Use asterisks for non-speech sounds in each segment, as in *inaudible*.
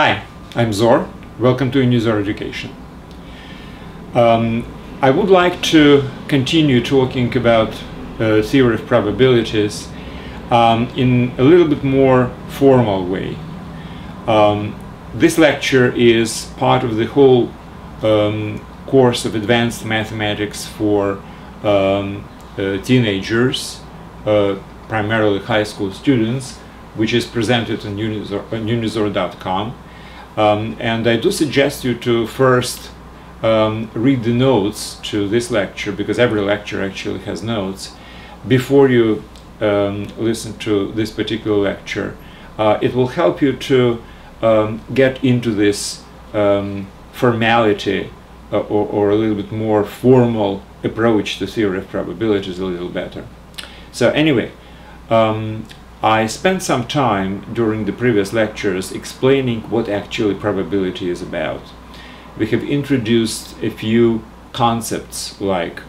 Hi, I'm Zor. Welcome to Unizor Education. Um, I would like to continue talking about uh, theory of probabilities um, in a little bit more formal way. Um, this lecture is part of the whole um, course of advanced mathematics for um, uh, teenagers, uh, primarily high school students, which is presented on, Unizor, on unizor.com. Um, and I do suggest you to first um, read the notes to this lecture, because every lecture actually has notes, before you um, listen to this particular lecture. Uh, it will help you to um, get into this um, formality uh, or, or, a little bit more formal approach to theory of probabilities a little better. So anyway, um, I spent some time during the previous lectures explaining what actually probability is about. We have introduced a few concepts like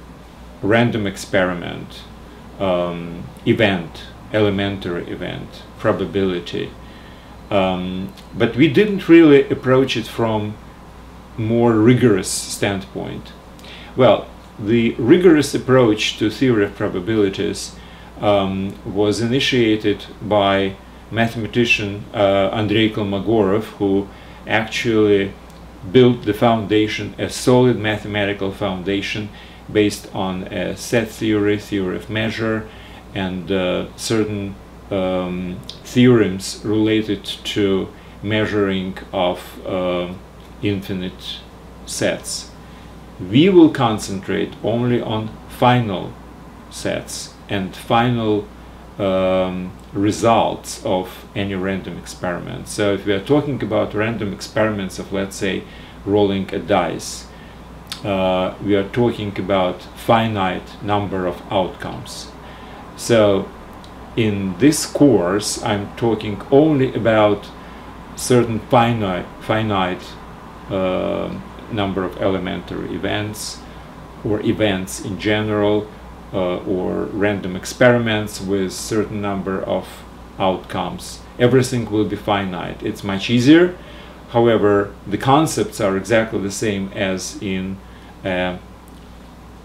random experiment, um, event, elementary event, probability. Um, but we didn't really approach it from more rigorous standpoint. Well, the rigorous approach to theory of probabilities um, was initiated by mathematician uh, Andrei Kolmogorov, who actually built the foundation, a solid mathematical foundation based on a set theory, theory of measure, and uh, certain um, theorems related to measuring of uh, infinite sets. We will concentrate only on final sets and final um, results of any random experiment. So if we are talking about random experiments of let's say rolling a dice, uh, we are talking about finite number of outcomes. So in this course I'm talking only about certain finite, finite uh, number of elementary events or events in general or random experiments with certain number of outcomes. Everything will be finite. It's much easier. However, the concepts are exactly the same as in a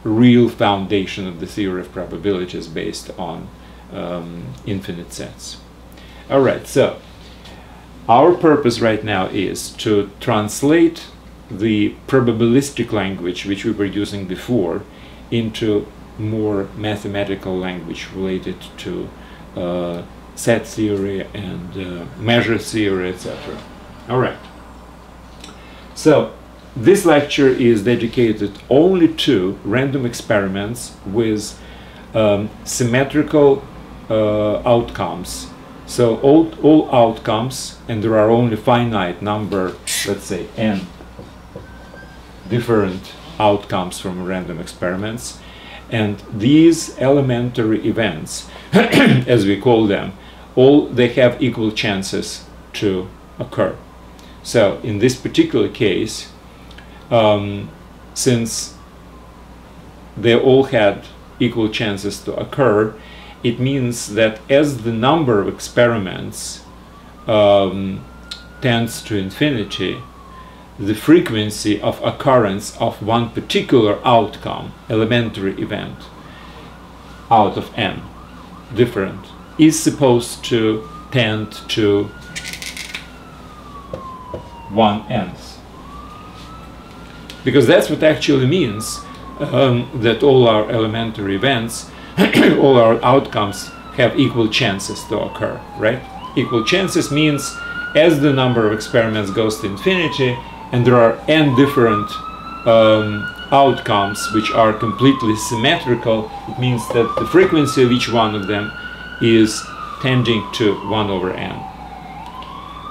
real foundation of the theory of probabilities based on um, infinite sets. All right, so our purpose right now is to translate the probabilistic language which we were using before into more mathematical language related to uh, set theory and uh, measure theory, etc. All right. So this lecture is dedicated only to random experiments with um, symmetrical uh, outcomes. So all, all outcomes, and there are only finite number, let's say n different outcomes from random experiments, and these elementary events, *clears throat* as we call them, all they have equal chances to occur. So in this particular case, um, since they all had equal chances to occur, it means that as the number of experiments um, tends to infinity, the frequency of occurrence of one particular outcome, elementary event, out of n, different, is supposed to tend to one nth. Because that's what actually means um, that all our elementary events, *clears throat* all our outcomes have equal chances to occur, right? Equal chances means as the number of experiments goes to infinity, and there are n different um, outcomes which are completely symmetrical, it means that the frequency of each one of them is tending to 1 over n.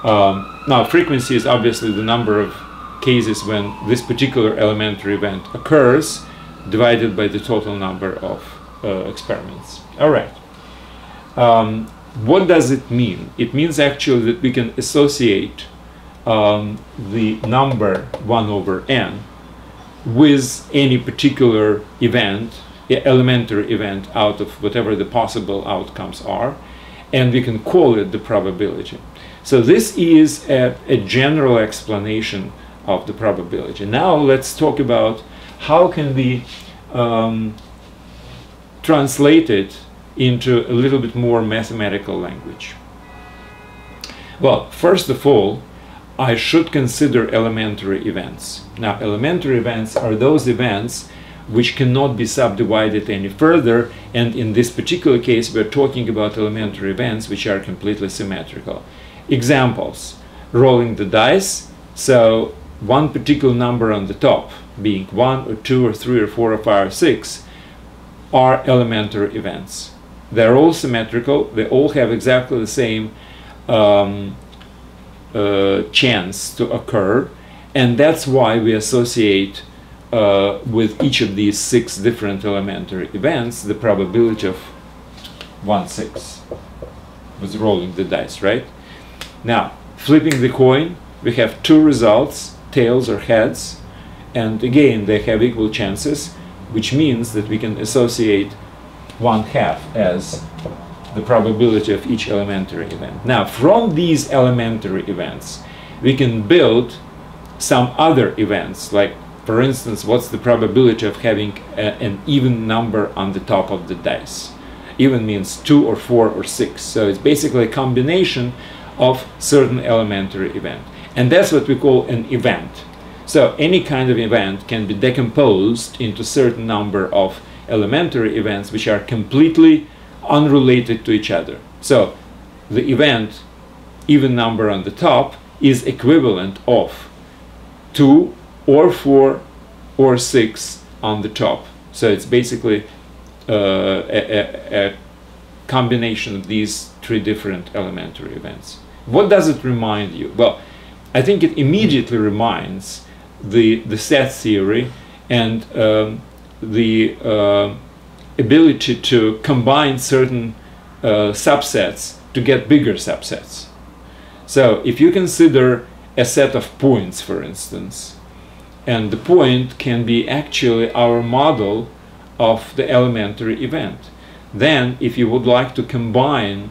Um, now, frequency is obviously the number of cases when this particular elementary event occurs divided by the total number of uh, experiments. All right. Um, what does it mean? It means actually that we can associate um, the number 1 over n with any particular event, elementary event out of whatever the possible outcomes are, and we can call it the probability. So this is a, a general explanation of the probability. Now let's talk about how can we um, translate it into a little bit more mathematical language. Well, first of all, I should consider elementary events. Now, elementary events are those events which cannot be subdivided any further, and in this particular case, we're talking about elementary events which are completely symmetrical. Examples, rolling the dice, so one particular number on the top, being 1 or 2 or 3 or 4 or 5 or 6, are elementary events. They're all symmetrical, they all have exactly the same um, chance to occur, and that's why we associate uh, with each of these six different elementary events the probability of 1 6 with rolling the dice, right? Now, flipping the coin, we have two results, tails or heads, and again they have equal chances, which means that we can associate one half as the probability of each elementary event. Now, from these elementary events, we can build some other events, like for instance, what's the probability of having a, an even number on the top of the dice? Even means 2 or 4 or 6. So it's basically a combination of certain elementary event. And that's what we call an event. So any kind of event can be decomposed into certain number of elementary events which are completely unrelated to each other. So the event, even number on the top, is equivalent of 2 or 4 or 6 on the top. So it's basically uh, a, a, combination of these three different elementary events. What does it remind you? Well, I think it immediately reminds the, the set theory and um, the uh, ability to combine certain uh, subsets to get bigger subsets. So if you consider a set of points, for instance, and the point can be actually our model of the elementary event. Then, if you would like to combine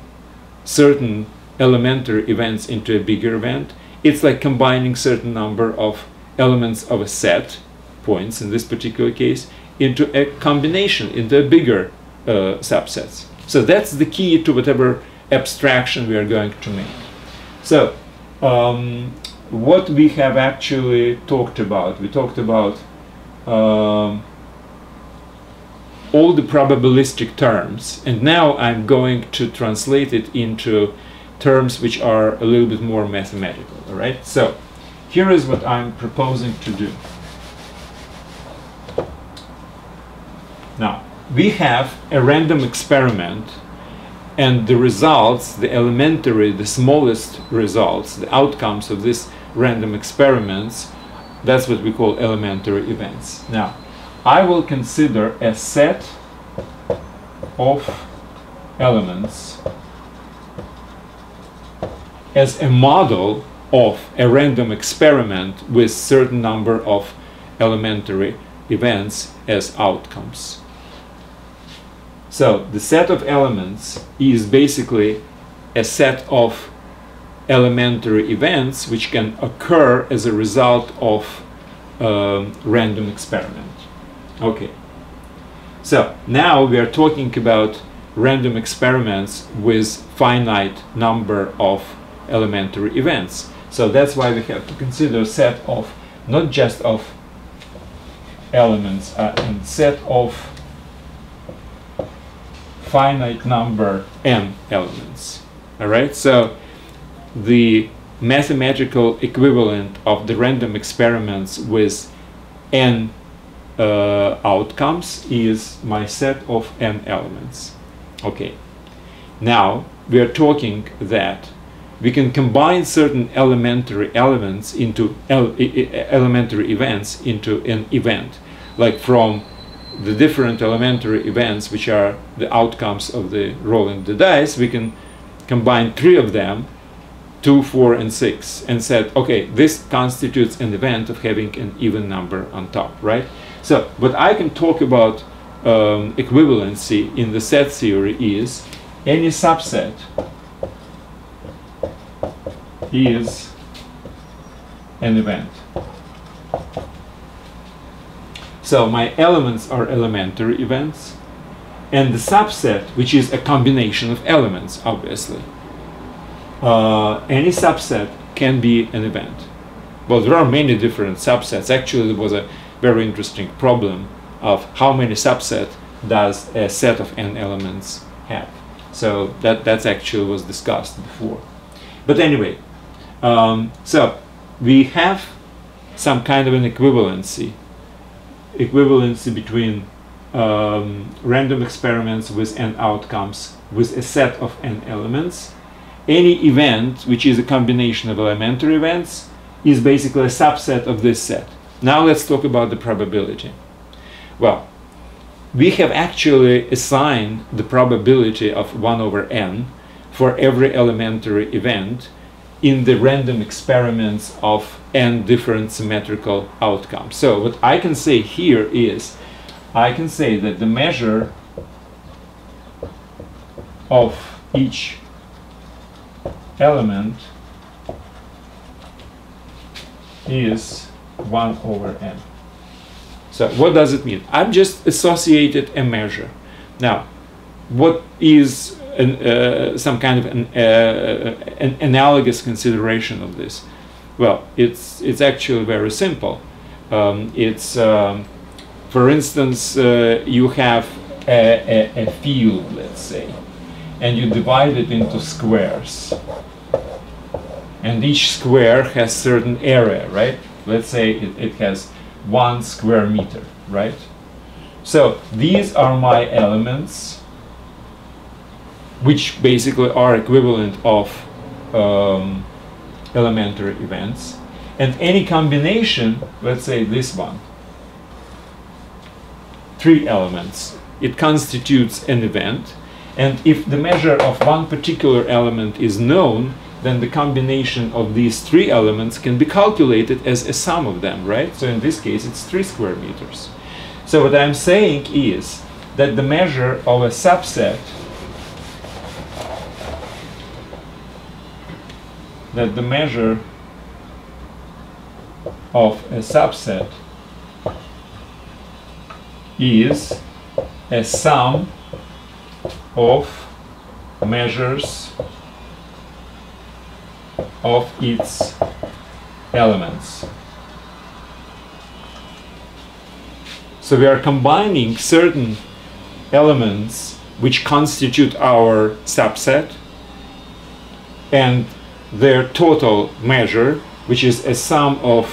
certain elementary events into a bigger event, it's like combining certain number of elements of a set, points in this particular case, into a combination, into a bigger uh, subsets. So that's the key to whatever abstraction we are going to make. So um, what we have actually talked about. We talked about um, all the probabilistic terms and now I'm going to translate it into terms which are a little bit more mathematical all right so here is what I'm proposing to do now we have a random experiment and the results the elementary the smallest results the outcomes of this random experiments, that's what we call elementary events. Now, I will consider a set of elements as a model of a random experiment with certain number of elementary events as outcomes. So the set of elements is basically a set of elementary events which can occur as a result of a random experiment. Okay. So now we are talking about random experiments with finite number of elementary events. So that's why we have to consider a set of not just of elements uh, and set of finite number n elements. All right. So the mathematical equivalent of the random experiments with n uh, outcomes is my set of n elements. Okay, now we are talking that we can combine certain elementary elements into el elementary events into an event, like from the different elementary events which are the outcomes of the rolling the dice, we can combine three of them 2, 4, and 6 and said, okay, this constitutes an event of having an even number on top, right? So, what I can talk about um, equivalency in the set theory is any subset is an event. So my elements are elementary events, and the subset, which is a combination of elements, obviously. Uh, any subset can be an event. Well, there are many different subsets. Actually, there was a very interesting problem of how many subset does a set of n elements have. So that that's actually was discussed before. But anyway, um, so we have some kind of an equivalency, equivalency between um, random experiments with n outcomes with a set of n elements. Any event which is a combination of elementary events is basically a subset of this set. Now let's talk about the probability. Well, we have actually assigned the probability of 1 over n for every elementary event in the random experiments of n different symmetrical outcomes. So what I can say here is I can say that the measure of each element is 1 over n. So what does it mean? I've just associated a measure. Now, what is an, uh, some kind of an, uh, an, analogous consideration of this? Well, it's it's actually very simple. Um, it's um, for instance, uh, you have a, a, a field, let's say, and you divide it into squares, and each square has certain area, right? Let's say it, it has one square meter, right? So these are my elements, which basically are equivalent of um, elementary events. And any combination, let's say this one, three elements, it constitutes an event. And if the measure of one particular element is known, then the combination of these three elements can be calculated as a sum of them, right? So in this case, it's three square meters. So what I'm saying is that the measure of a subset that the measure of a subset is a sum of measures of its elements. So we are combining certain elements which constitute our subset and their total measure, which is a sum of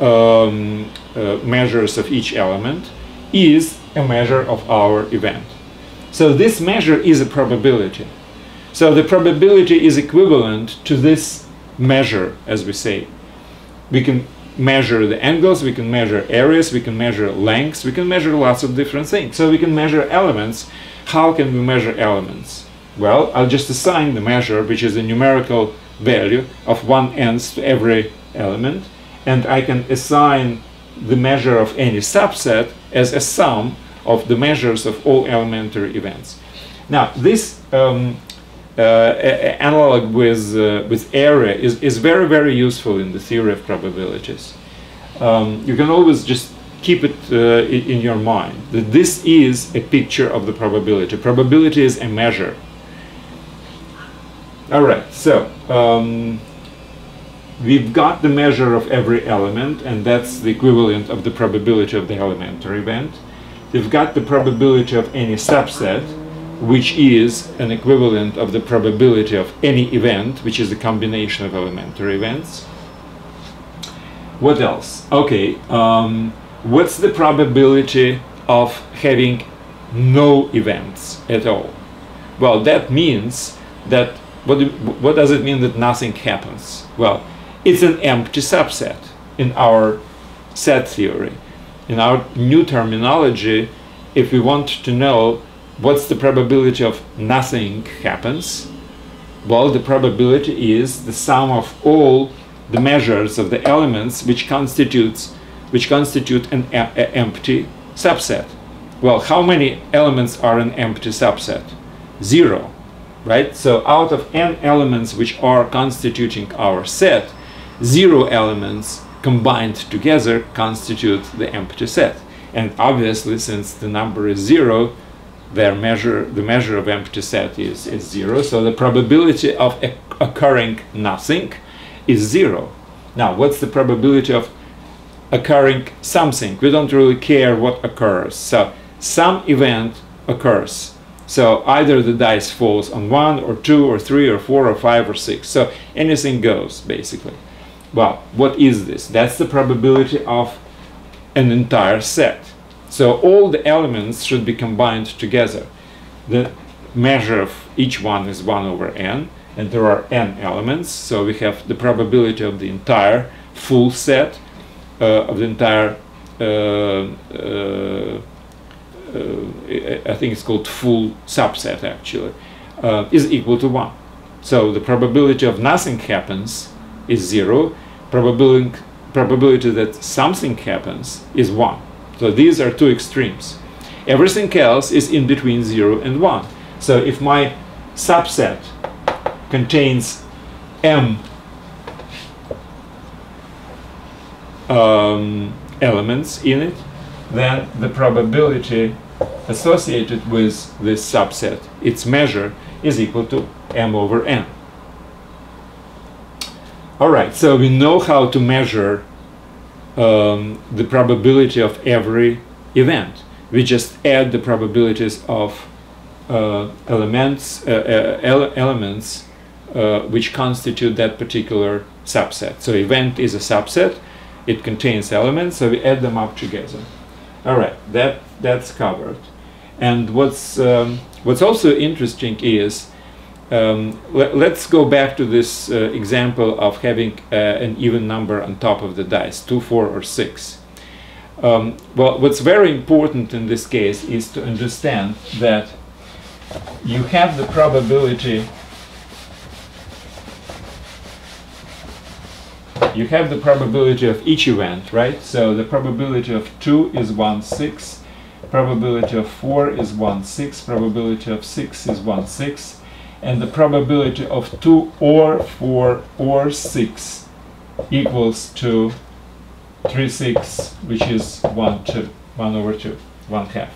um, uh, measures of each element, is a measure of our event. So this measure is a probability. So the probability is equivalent to this measure, as we say. We can measure the angles, we can measure areas, we can measure lengths, we can measure lots of different things. So we can measure elements. How can we measure elements? Well, I'll just assign the measure, which is a numerical value of one nth to every element, and I can assign the measure of any subset as a sum of the measures of all elementary events. Now, this um, uh, analog with, uh, with area is, is very, very useful in the theory of probabilities. Um, you can always just keep it uh, in your mind that this is a picture of the probability. Probability is a measure. All right, so um, we've got the measure of every element, and that's the equivalent of the probability of the elementary event. We've got the probability of any subset, which is an equivalent of the probability of any event, which is a combination of elementary events. What else? Okay, um, what's the probability of having no events at all? Well, that means that, what, do, what does it mean that nothing happens? Well, it's an empty subset in our set theory. In our new terminology, if we want to know what's the probability of nothing happens? Well, the probability is the sum of all the measures of the elements which constitutes which constitute an empty subset. Well, how many elements are an empty subset? Zero. Right? So out of n elements which are constituting our set, zero elements combined together constitute the empty set. And obviously, since the number is zero, their measure, the measure of empty set is, is zero. So the probability of occurring nothing is zero. Now, what's the probability of occurring something? We don't really care what occurs. So some event occurs. So either the dice falls on one or two or three or four or five or six. So anything goes, basically. Well, what is this? That's the probability of an entire set. So all the elements should be combined together. The measure of each one is 1 over n, and there are n elements, so we have the probability of the entire full set, uh, of the entire, uh, uh, I think it's called full subset actually, uh, is equal to 1. So the probability of nothing happens is 0, probability, probability that something happens is 1. So these are two extremes. Everything else is in between 0 and 1. So if my subset contains m um, elements in it, then the probability associated with this subset, its measure, is equal to m over n. All right, so we know how to measure um, the probability of every event. We just add the probabilities of uh, elements, uh, uh, ele elements uh, which constitute that particular subset. So event is a subset, it contains elements, so we add them up together. All right, that that's covered. And what's um, what's also interesting is um, let, us go back to this uh, example of having uh, an even number on top of the dice, 2, 4, or 6. Um, well, what's very important in this case is to understand that you have the probability you have the probability of each event, right? So the probability of 2 is 1 6, probability of 4 is 1 6, probability of 6 is 1 6, and the probability of 2 or 4 or 6 equals to 3 6 which is 1 2 1 over 2 1 half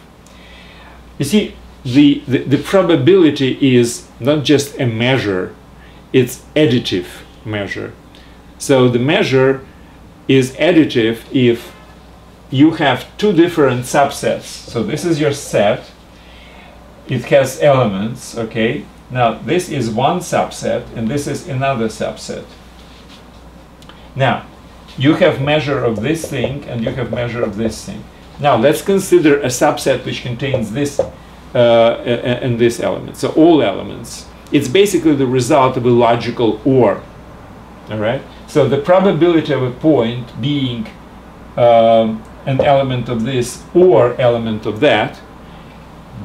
you see the, the, the probability is not just a measure it's additive measure so the measure is additive if you have two different subsets so this is your set it has elements okay now, this is one subset, and this is another subset. Now, you have measure of this thing, and you have measure of this thing. Now, let's consider a subset which contains this uh, and this element. So all elements. It's basically the result of a logical OR. All right. So the probability of a point being um, an element of this or element of that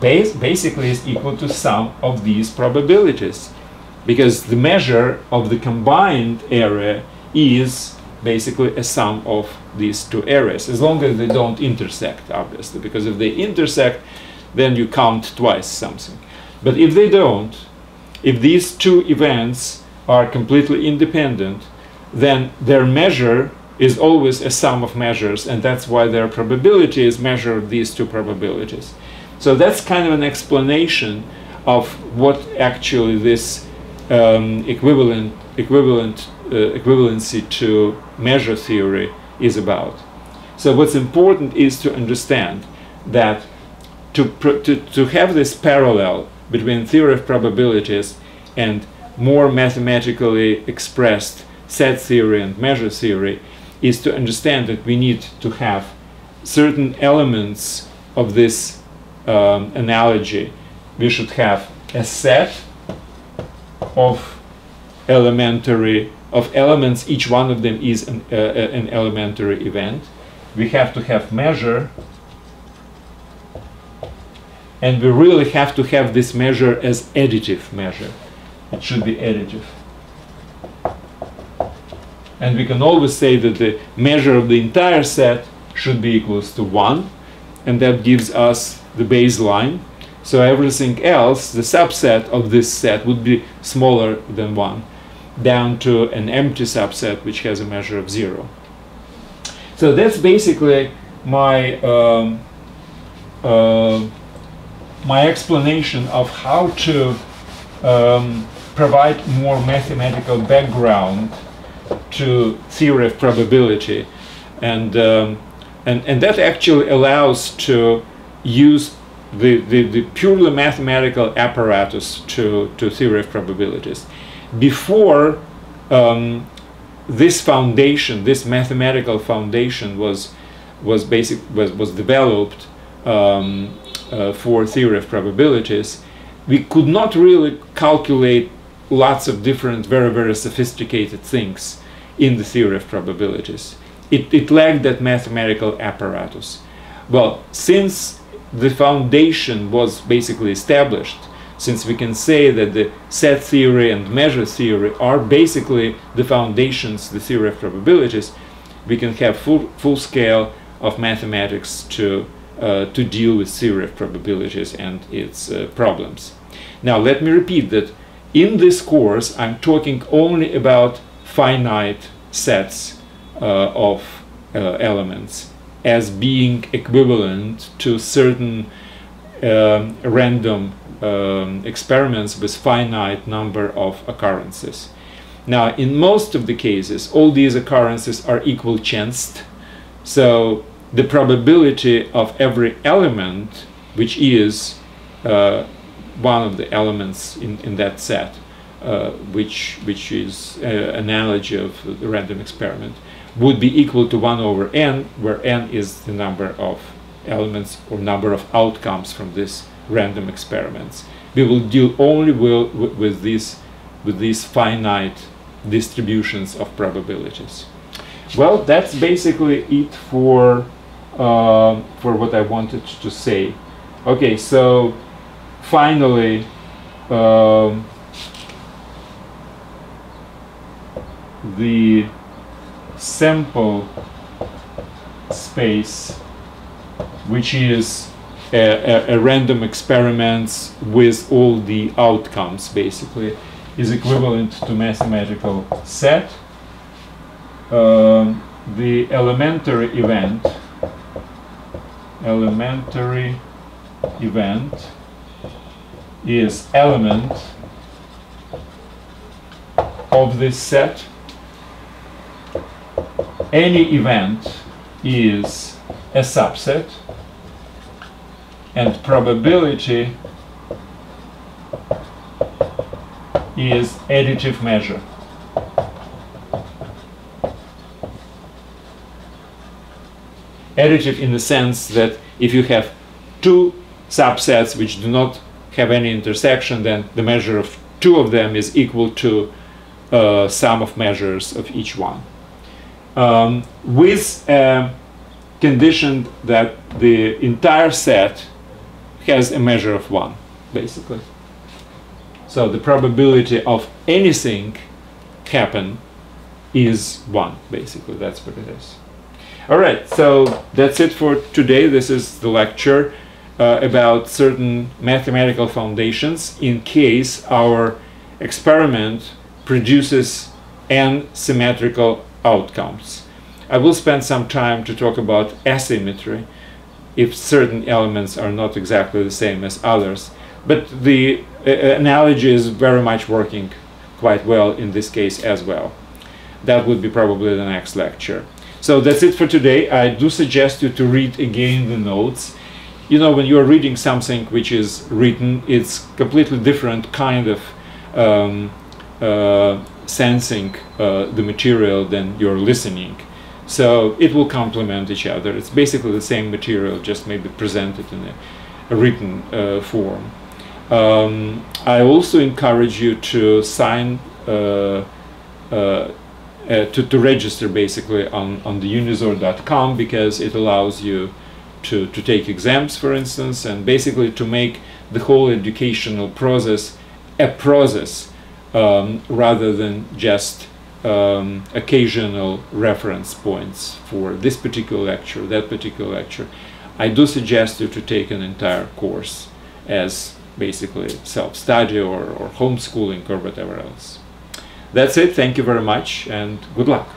basically is equal to sum of these probabilities. Because the measure of the combined area is basically a sum of these two areas as long as they don't intersect obviously. Because if they intersect then you count twice something. But if they don't if these two events are completely independent then their measure is always a sum of measures and that's why their probability is measure of these two probabilities so that's kind of an explanation of what actually this um, equivalent equivalent uh, equivalency to measure theory is about. So what's important is to understand that to, to, to have this parallel between theory of probabilities and more mathematically expressed set theory and measure theory is to understand that we need to have certain elements of this um, analogy, we should have a set of elementary of elements. Each one of them is an, uh, an elementary event. We have to have measure, and we really have to have this measure as additive measure. It should be additive. And we can always say that the measure of the entire set should be equals to 1, and that gives us the baseline. So everything else, the subset of this set would be smaller than 1, down to an empty subset which has a measure of 0. So that's basically my um, uh, my explanation of how to um, provide more mathematical background to theory of probability and um, and and that actually allows to use the, the, the purely mathematical apparatus to, to theory of probabilities. Before um, this foundation, this mathematical foundation was was basic was, was developed um, uh, for theory of probabilities, we could not really calculate lots of different very very sophisticated things in the theory of probabilities. It, it lacked that mathematical apparatus. Well, since the foundation was basically established, since we can say that the set theory and measure theory are basically the foundations, the theory of probabilities, we can have full, full scale of mathematics to, uh, to deal with theory of probabilities and its uh, problems. Now let me repeat that in this course I'm talking only about finite sets uh, of uh, elements as being equivalent to certain um, random um, experiments with finite number of occurrences. Now, in most of the cases, all these occurrences are equal chanced. So the probability of every element, which is uh, one of the elements in, in that set, uh, which, which is an analogy of the random experiment, would be equal to 1 over n, where n is the number of elements or number of outcomes from this random experiments. We will deal only with, with, these, with these finite distributions of probabilities. Well, that's basically it for, uh, for what I wanted to say. Okay, so finally, um, the sample space which is a, a, a, random experiments with all the outcomes basically is equivalent to mathematical set. Um, the elementary event elementary event is element of this set any event is a subset and probability is additive measure. Additive in the sense that if you have two subsets which do not have any intersection, then the measure of two of them is equal to uh, sum of measures of each one um, with a condition that the entire set has a measure of 1, basically. So the probability of anything happen is 1, basically. That's what it is. All right, so that's it for today. This is the lecture uh, about certain mathematical foundations in case our experiment produces n symmetrical outcomes. I will spend some time to talk about asymmetry if certain elements are not exactly the same as others. But the uh, analogy is very much working quite well in this case as well. That would be probably the next lecture. So that's it for today. I do suggest you to read again the notes. You know, when you're reading something which is written, it's completely different kind of um, uh, sensing uh, the material than you're listening. So it will complement each other. It's basically the same material, just maybe presented in a, a written uh, form. Um, I also encourage you to sign, uh, uh, uh to, to register basically on, on the unizor.com because it allows you to, to take exams, for instance, and basically to make the whole educational process a process um, rather than just um, occasional reference points for this particular lecture, that particular lecture. I do suggest you to take an entire course as basically self-study or, or homeschooling or whatever else. That's it. Thank you very much and good luck.